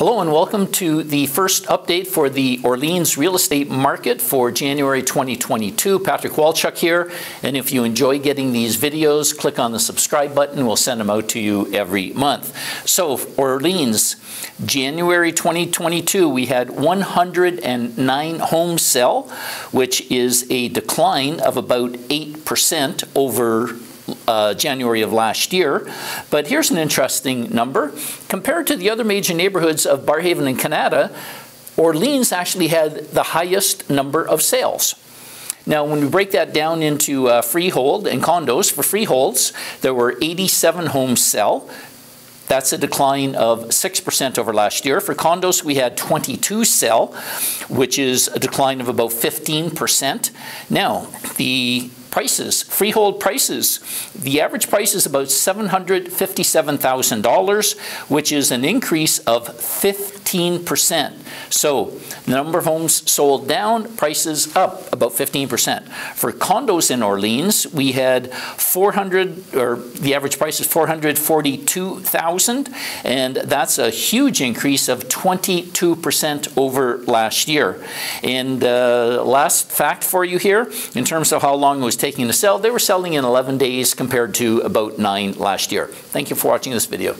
Hello and welcome to the first update for the Orleans real estate market for January 2022. Patrick Walchuk here, and if you enjoy getting these videos, click on the subscribe button. We'll send them out to you every month. So, Orleans, January 2022, we had 109 homes sell, which is a decline of about 8% over uh, January of last year. But here's an interesting number. Compared to the other major neighborhoods of Barrhaven and Kanata, Orleans actually had the highest number of sales. Now, when we break that down into uh, freehold and condos, for freeholds, there were 87 homes sell. That's a decline of 6% over last year. For condos, we had 22 sell, which is a decline of about 15%. Now, the prices, freehold prices. The average price is about $757,000, which is an increase of 15%. So the number of homes sold down, prices up about 15%. For condos in Orleans, we had 400, or the average price is 442,000, and that's a huge increase of 22% over last year. And uh, last fact for you here, in terms of how long it was taking to sell, they were selling in 11 days compared to about nine last year. Thank you for watching this video.